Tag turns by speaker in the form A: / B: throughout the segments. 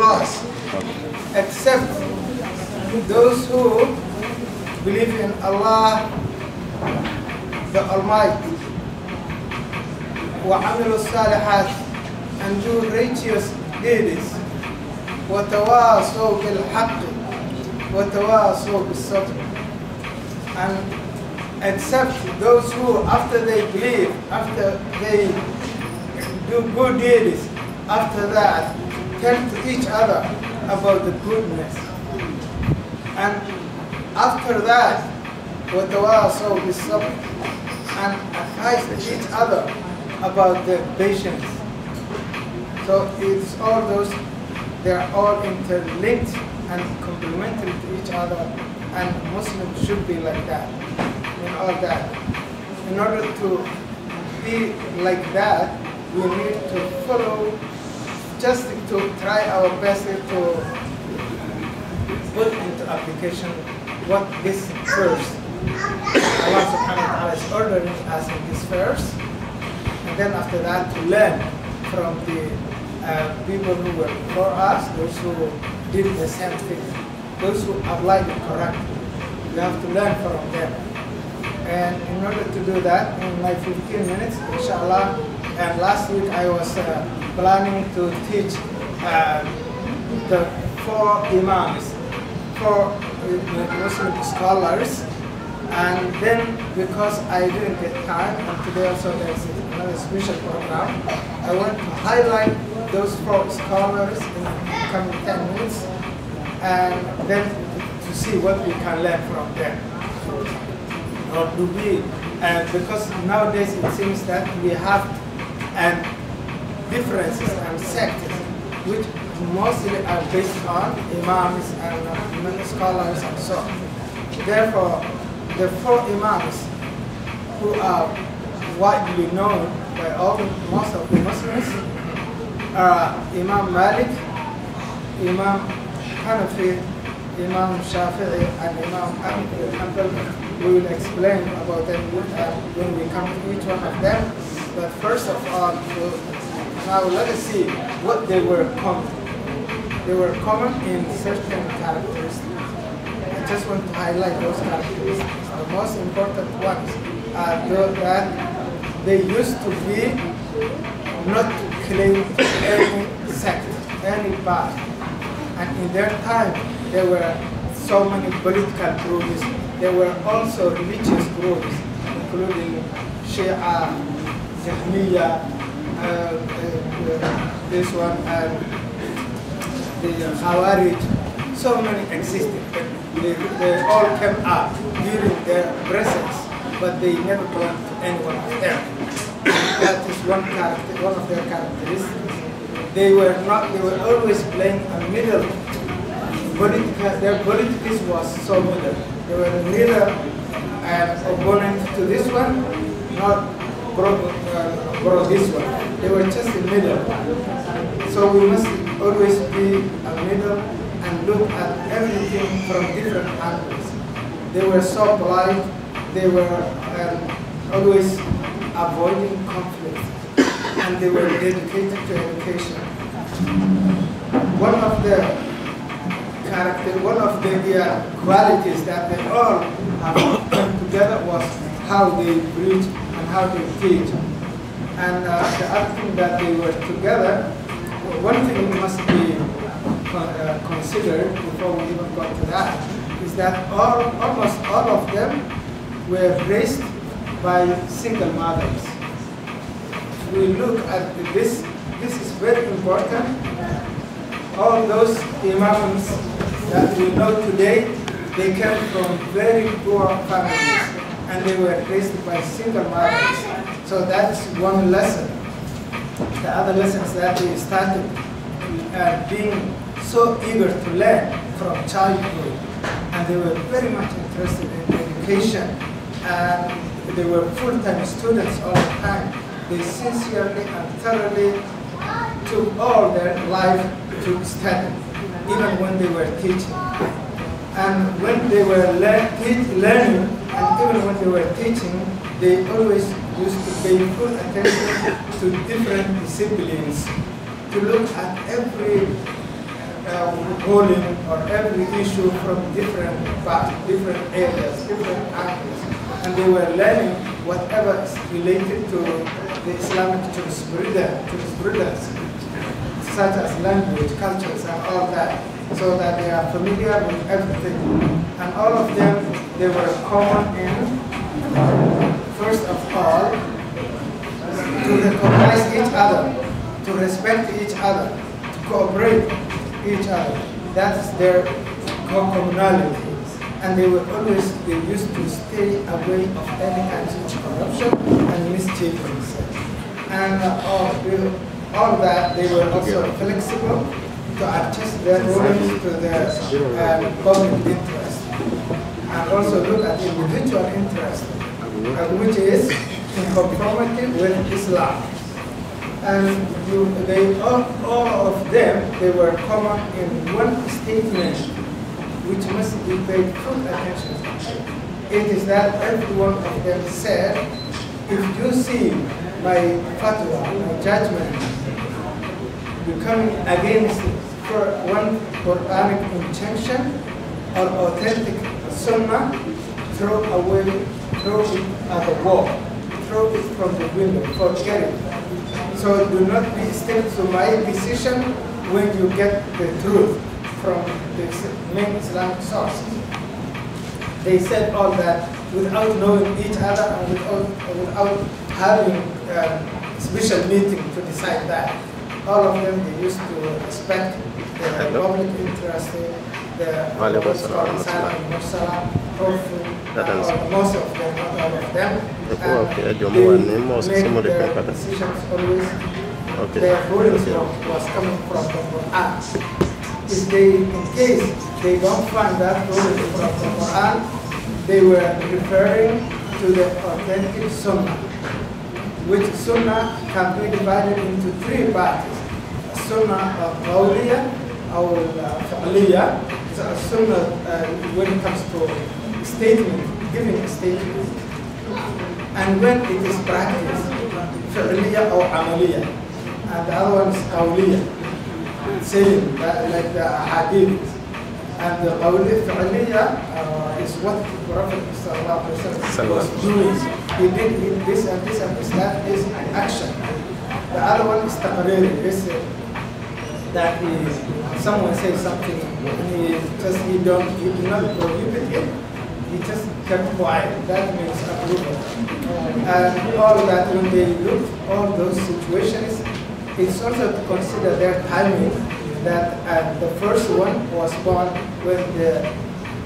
A: class except those who believe in Allah the Almighty وعملوا الصالحات and do righteous deeds وتواصوا بالحق وتواصوا بالصبر and except those who after they believe after they do good deeds after that tell to each other about the goodness and after that وتواصوا بالصبر and advise each other about the patience so it's all those they are all interlinked and complementary to each other and Muslims should be like that in all that. In order to be like that, we need to follow, just to try our best to put into application what this verse, Allah subhanahu wa ta'ala is ordering us in this verse, and then after that to learn from the uh, people who were before us, those who did the same thing, those who applied it correctly. We have to learn from them. And in order to do that, in my 15 minutes, inshallah, and last week I was uh, planning to teach uh, the four imams, four uh, Muslim scholars, and then because I didn't get time, and today also there's another special program, I want to highlight those four scholars in the coming 10 minutes, and then to see what we can learn from them. Or do we, uh, because nowadays it seems that we have um, differences and sects which mostly are based on imams and uh, scholars and so on. Therefore, the four imams who are widely known by all most of the Muslims are Imam Malik, Imam Hanafi, Imam Shafi'i, and Imam Hanbal we will explain about them when we come to each one of them. But first of all, now let us see what they were common. They were common in certain characteristics. I just want to highlight those characteristics. The most important ones are that they used to be not claim any sect, any part. And in their time, there were so many political groups there were also religious groups, including Shia, Jahmiya, uh, uh, this one, and the Khawarij. So many existed. They, they all came up during their presence, but they never belonged to anyone of them. That is one character, one of their characteristics. They were not. They were always playing a middle. Political, their politics was so middle they were neither an opponent to this one, nor pro, uh, pro this one. They were just in middle. So we must always be a middle and look at everything from different angles. They were so polite, they were um, always avoiding conflict, and they were dedicated to education. One of the character, one of the uh, qualities that they all have together was how they and how they teach. And uh, the other thing that they were together, one thing must be uh, considered before we even got to that, is that all, almost all of them were raised by single mothers. We look at this, this is very important. All those imams that we know today, they came from very poor families and they were raised by single mothers. So that's one lesson. The other lesson is that they started uh, being so eager to learn from childhood and they were very much interested in education and they were full-time students all the time. They sincerely and thoroughly took all their life to study even when they were teaching. And when they were learning, and even when they were teaching, they always used to pay full attention to different disciplines, to look at every uh, um, ruling or every issue from different parts, different areas, different angles. And they were learning whatever is related to the Islamic jurisprudence such as language, cultures, and all that, so that they are familiar with everything. And all of them, they were common in, first of all, to recognize each other, to respect each other, to cooperate each other. That's their commonality. And they were always, they used to stay away of any kind of corruption and mischief And uh, all, all that, they were also flexible to adjust their rulings to their um, public interest. And also look at individual interest, uh, which is in conformity with Islam. And you, they, all, all of them, they were common in one statement, which must be paid full attention to. It is that every one of them said, if you see my fatwa, my judgment, becoming against one Quranic intention or authentic sunnah, throw away, throw it at the wall, throw it from the window, forget it. So do not be still to my decision when you get the truth from the main Islamic sources. They said all that without knowing each other and without, without having a special meeting to decide that. All of them, they used to respect the public interest, the
B: Walaikum
A: what's
B: salam
A: called
B: wa rahmatullah.
A: Salam, Musalam, hopeful,
B: That is-
A: uh, most of them, not all of them. And they
B: nemo, sisi
A: make
B: mo de
A: their
B: kankata.
A: decisions always
B: Okay.
A: their rulings
B: Okay.
A: was, was coming from the Quran. If they, in case they don't find that ruling from the Quran, they were referring to the authentic Sunnah, which sunnah can be divided into three parties. Sunnah of qawliya or fa'liya. So sunnah uh, when it comes to statement, giving a statement. And when it is practiced, fa'liya or amaliya. And the other one is qawliya, saying, like the hadith. And the Qawli Fi'liya uh, is what the Prophet was doing. He did this and this and this. That is an action. The other one is Taqrir. Is that is someone says something and he just he don't he do not prohibit it. He just kept quiet. That means approval. And all that when they look all those situations, it's also to consider their timing that uh, the first one was born when the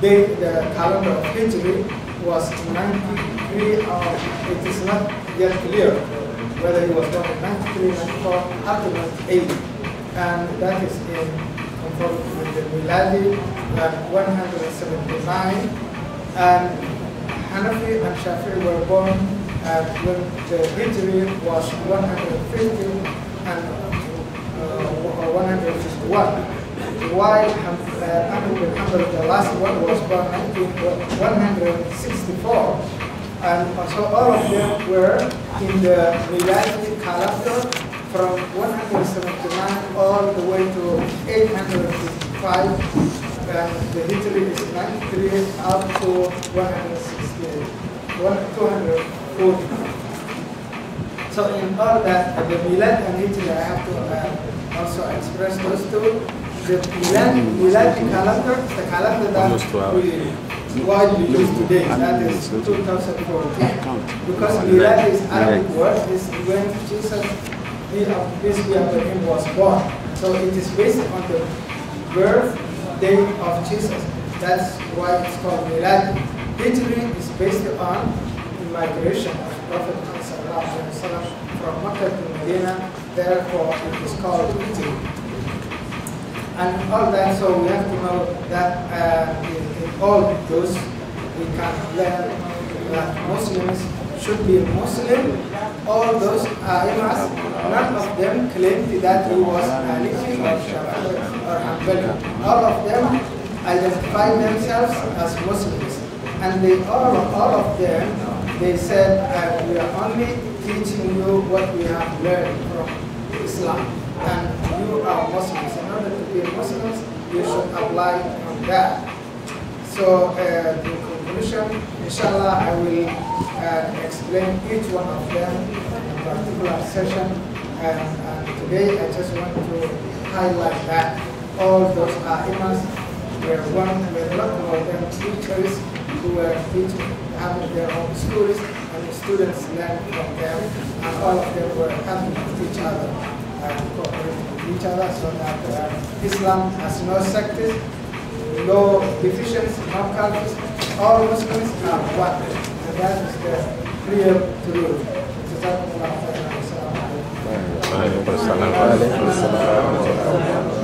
A: date, the calendar of Hijri was 93. Or it is not yet clear whether he was born in 93, 94, up to 98 and that is in conformity with the Miladi uh, 179. And Hanafi and Shafi were born uh, when the Hijri was 150 and uh, 151. While Ham- uh, bin Hanbal, the last one, was born 19 164. And so all of them were in the Miladi calendar from 179 all the way to 855, and the history is 93 up to 160, 240. So in all that, uh, the Milad and Hijri, I have to uh, also express those two. The Milad, Milad calendar, the calendar that
B: Almost two hours.
A: we widely use today, that is 2014. Because Milad is Arabic word, is when Jesus peace be upon him was born. So it is based on the birth date of Jesus. That's why it's called Milad. Hijri is based on the migration of Prophet from Makkah to Medina. Therefore, it is called Hijri. And all that, so we have to know that uh, in, in all those, we can learn that Muslims should be Muslim. All those Aimas, none of them claimed that he was Maliki or or Hanbali. All of them identify themselves as Muslims. And they all, all of them, they said, uh, we are only teaching you what we have learned from Islam. And you are Muslims. In order to be Muslims, you should apply on that. So uh, the conclusion, inshallah, I will uh, explain each one of them in a particular session. And, and today I just want to highlight that all those imams were one, were a lot of than teachers who were teaching, having their own schools, and the students learned from them, and all of them were helping each other each other so that uh, Islam has no sectors, no divisions, no cultures. All Muslims are one. So that is the clear truth. Jazakumullah khairan. Wa alaikum assalam
B: wa rahmatullah.